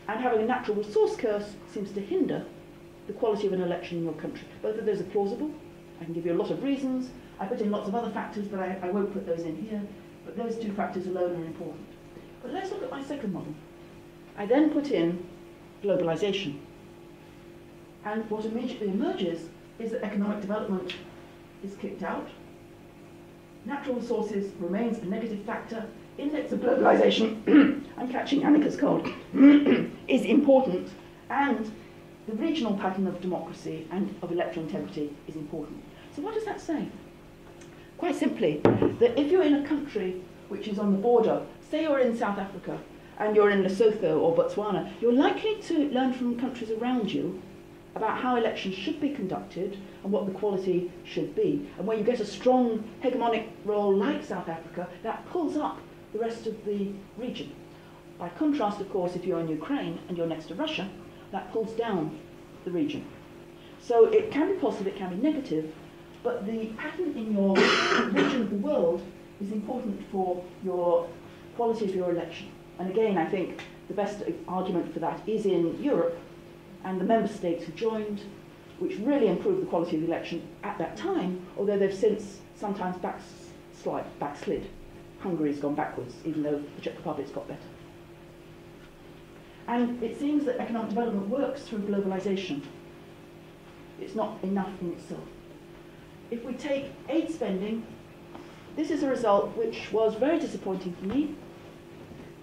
and having a natural resource curse seems to hinder the quality of an election in your country. Both of those are plausible. I can give you a lot of reasons. I put in lots of other factors, but I, I won't put those in here. But those two factors alone are important. But let's look at my second model. I then put in globalization. And what immediately emerges is that economic development is kicked out. Natural resources remains a negative factor. Index of globalization, *clears throat* I'm catching Anika's cold, *clears throat* is important. And the regional pattern of democracy and of electoral integrity is important. So what does that say? Quite simply, that if you're in a country which is on the border, say you're in South Africa and you're in Lesotho or Botswana, you're likely to learn from countries around you about how elections should be conducted and what the quality should be. And when you get a strong hegemonic role like South Africa, that pulls up the rest of the region. By contrast, of course, if you're in Ukraine and you're next to Russia, that pulls down the region. So it can be positive, it can be negative, but the pattern in your region of the world is important for your quality of your election. And again, I think the best argument for that is in Europe and the member states who joined, which really improved the quality of the election at that time, although they've since sometimes backslid, backslid. Hungary's gone backwards, even though the Czech Republic's got better. And it seems that economic development works through globalization. It's not enough in itself. If we take aid spending, this is a result which was very disappointing for me.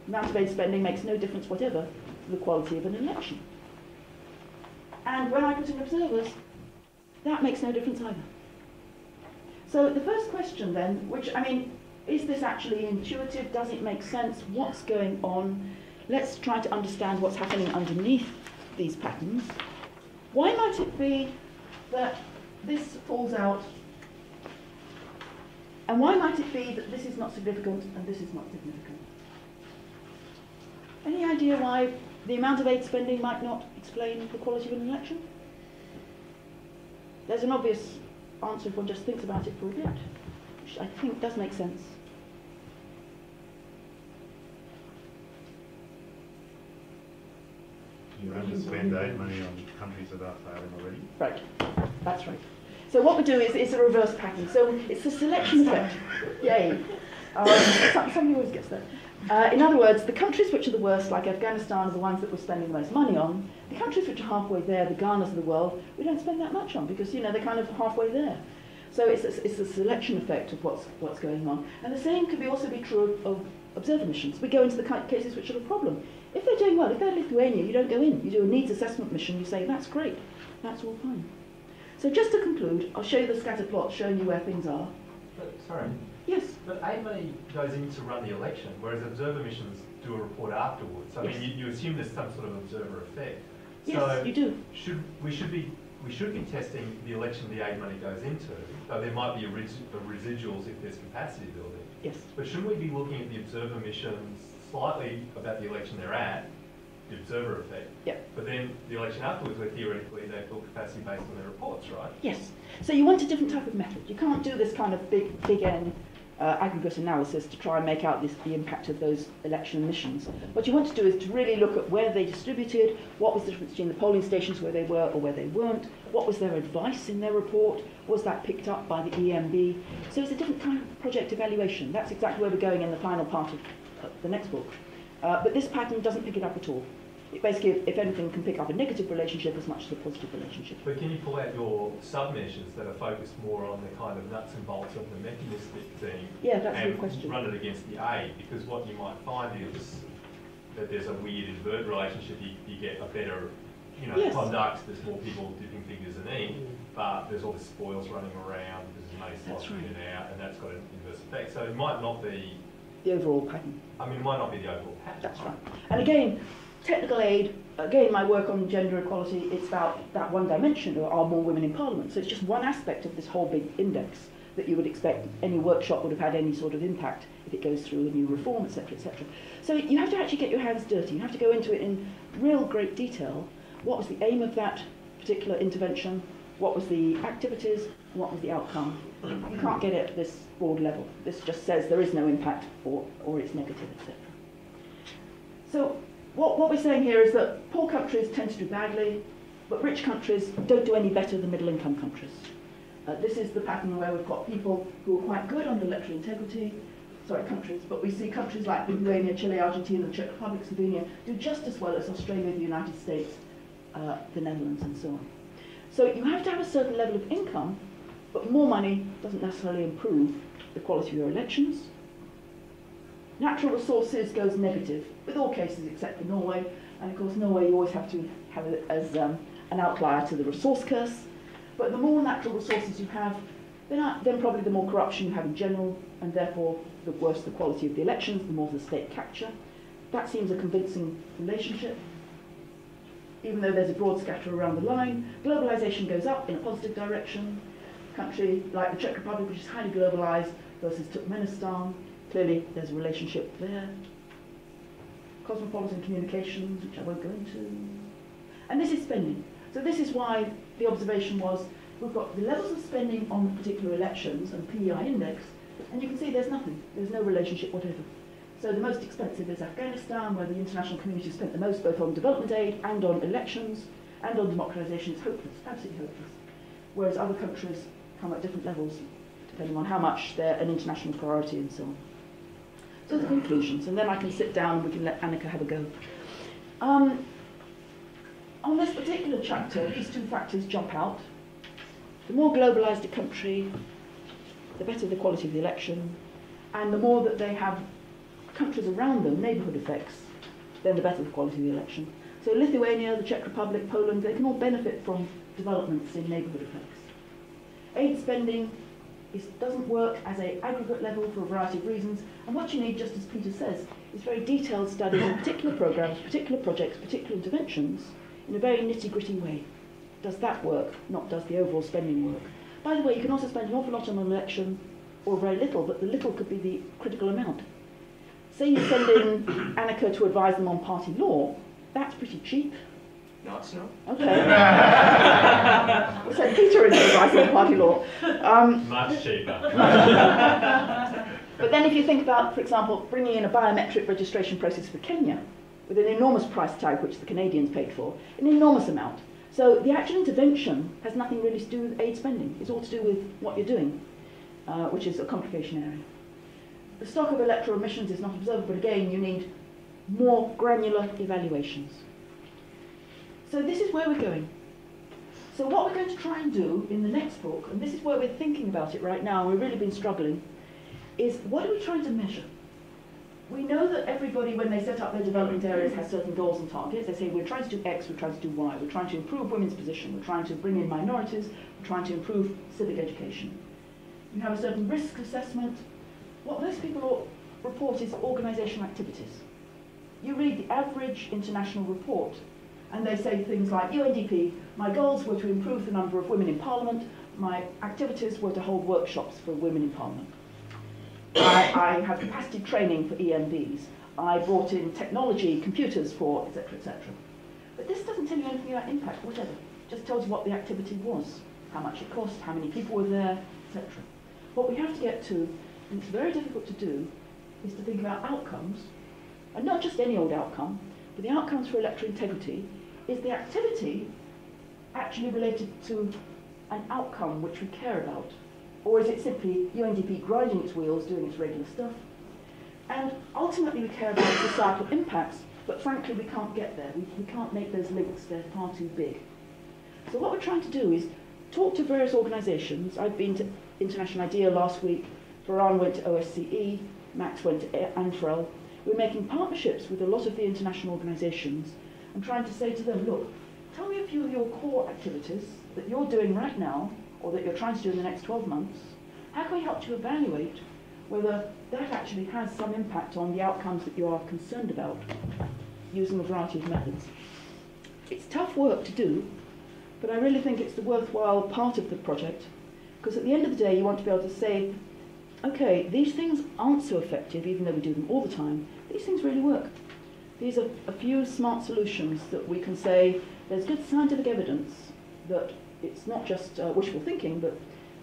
Amount of aid spending makes no difference whatever to the quality of an election. And when I put in observers, that makes no difference either. So the first question then, which, I mean, is this actually intuitive? Does it make sense? What's going on? Let's try to understand what's happening underneath these patterns. Why might it be that this falls out And why might it be that this is not significant and this is not significant? Any idea why the amount of aid spending might not explain the quality of an election? There's an obvious answer if one just thinks about it for a bit, which I think does make sense. You underspend aid money on countries that are failing already. Right, that's right. So what we do is it's a reverse pattern. So it's a selection effect. Yay. Um, somebody always gets that. Uh, in other words, the countries which are the worst, like Afghanistan, are the ones that we're spending the most money on. The countries which are halfway there, the Ghanas of the world, we don't spend that much on because, you know, they're kind of halfway there. So it's a, it's a selection effect of what's, what's going on. And the same could be also be true of, of observer missions. We go into the cases which are a problem. If they're doing well, if they're Lithuania, you don't go in. You do a needs assessment mission, you say, that's great, that's all fine. So just to conclude, I'll show you the scatter plot showing you where things are. But, sorry, Yes, but aid money goes in to run the election, whereas observer missions do a report afterwards. I Yes. mean, you, you assume there's some sort of observer effect. yes, So you do. should, we should be, we should be testing the election the aid money goes into, though there might be a res- a residuals if there's capacity building. Yes. But shouldn't we be looking at the observer missions slightly about the election they're at, the observer effect? Yep. But then the election afterwards, where theoretically they've built capacity based on their reports, right? Yes. So you want a different type of method. You can't do this kind of big, big N uh, aggregate analysis to try and make out this, the impact of those election missions. What you want to do is to really look at where they distributed, what was the difference between the polling stations where they were or where they weren't, what was their advice in their report, was that picked up by the EMB. So it's a different kind of project evaluation. That's exactly where we're going in the final part of uh, the next book. Uh, but this pattern doesn't pick it up at all. It basically, if, if anything, can pick up a negative relationship as much as a positive relationship. But can you pull out your sub-measures that are focused more on the kind of nuts and bolts of the mechanistic thing? Yeah, that's a good and question. run it against the A, because what you might find is that there's a weird invert relationship, you, you get a better, you know, Yes. conduct, there's more people dipping fingers in ink, but there's all the spoils running around, there's money sloshing in and out, and that's got an inverse effect. So it might not be, The overall pattern. I mean, it might not be the overall pattern. That's right. And again, technical aid, again, my work on gender equality, it's about that one dimension, or are more women in parliament. So it's just one aspect of this whole big index that you would expect any workshop would have had any sort of impact if it goes through a new reform, etc., etc. So you have to actually get your hands dirty. You have to go into it in real great detail. What was the aim of that particular intervention? What was the activities? What was the outcome? You can't get it at this broad level. This just says there is no impact or, or it's negative, etc. So what, what we're saying here is that poor countries tend to do badly, but rich countries don't do any better than middle income countries. Uh, this is the pattern where we've got people who are quite good on the electoral integrity, sorry, countries, but we see countries like Lithuania, Chile, Argentina, the Czech Republic, Slovenia do just as well as Australia, the United States, uh, the Netherlands, and so on. So you have to have a certain level of income, but more money doesn't necessarily improve the quality of your elections. Natural resources goes negative, with all cases except for Norway, and of course Norway you always have to have it as um, an outlier to the resource curse. But the more natural resources you have, then, then probably the more corruption you have in general, and therefore the worse the quality of the elections, the more the state capture. That seems a convincing relationship. Even though there's a broad scatter around the line, globalization goes up in a positive direction. Country like the Czech Republic, which is highly globalized, versus Turkmenistan, clearly there's a relationship there. Cosmopolitan communications, which I won't go into. And this is spending. So this is why the observation was we've got the levels of spending on particular elections and PEI index, and you can see there's nothing. There's no relationship whatever. So the most expensive is Afghanistan, where the international community spent the most both on development aid and on elections and on democratization. It's hopeless, absolutely hopeless. Whereas other countries come at different levels, depending on how much they're an international priority and so on. So the conclusions, and then I can sit down and we can let Anika have a go. Um, on this particular chapter, these two factors jump out. The more globalised a country, the better the quality of the election, and the more that they have countries around them, neighbourhood effects, then the better the quality of the election. So Lithuania, the Czech Republic, Poland, they can all benefit from developments in neighbourhood effects. Aid spending is, doesn't work as a aggregate level for a variety of reasons, and what you need, just as Peter says, is very detailed studies of particular programmes, particular projects, particular interventions, in a very nitty-gritty way. Does that work? Not does the overall spending work. By the way, you can also spend an awful lot on an election, or very little, but the little could be the critical amount. Say you send in *coughs* Anika to advise them on party law, that's pretty cheap. No, it's not. Okay. we'll Peter in to advise them on party law. Um, Much cheaper. but then if you think about, for example, bringing in a biometric registration process for Kenya, with an enormous price tag which the Canadians paid for, an enormous amount. So the actual intervention has nothing really to do with aid spending. It's all to do with what you're doing, uh, which is a complication area. The stock of electoral emissions is not observed, but again, you need more granular evaluations. So this is where we're going. So what we're going to try and do in the next book, and this is where we're thinking about it right now, and we've really been struggling, is what are we trying to measure? We know that everybody, when they set up their development areas, has certain goals and targets. They say, we're trying to do X, we're trying to do Y, we're trying to improve women's position, we're trying to bring in minorities, we're trying to improve civic education. You have a certain risk assessment. What most people report is organisational activities. You read the average international report, and they say things like, UNDP, my goals were to improve the number of women in Parliament, my activities were to hold workshops for women in Parliament. I, I have capacity training for EMBs. I brought in technology, computers for, etc., etc. But this doesn't tell you anything about impact, whatever. It just tells you what the activity was, how much it cost, how many people were there, etc. What we have to get to, and it's very difficult to do, is to think about outcomes, and not just any old outcome, but the outcomes for electoral integrity is the activity actually related to an outcome which we care about? Or is it simply UNDP grinding its wheels, doing its regular stuff? And ultimately we care about societal impacts, but frankly we can't get there. We, we can't make those links, they're far too big. So what we're trying to do is talk to various organisations. I've been to International IDEA last week, Ferran went to OSCE, Max went to ANFREL. We're making partnerships with a lot of the international organisations and trying to say to them, look, tell me a few of your core activities that you're doing right now or that you're trying to do in the next 12 months. How can we help you evaluate whether that actually has some impact on the outcomes that you are concerned about using a variety of methods? It's tough work to do, but I really think it's the worthwhile part of the project because at the end of the day you want to be able to say, okay, these things aren't so effective even though we do them all the time. These things really work. These are a few smart solutions that we can say there's good scientific evidence that it's not just uh, wishful thinking, but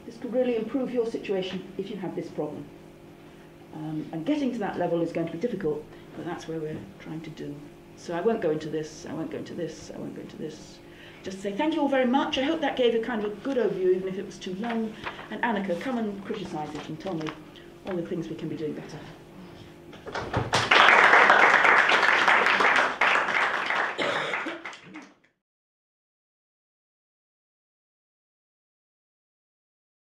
this could really improve your situation if you have this problem. Um, and getting to that level is going to be difficult, but that's where we're trying to do. So I won't go into this, I won't go into this, I won't go into this. Just say thank you all very much. I hope that gave a kind of a good overview, even if it was too long. And Anika, come and criticise it and tell me all the things we can be doing better.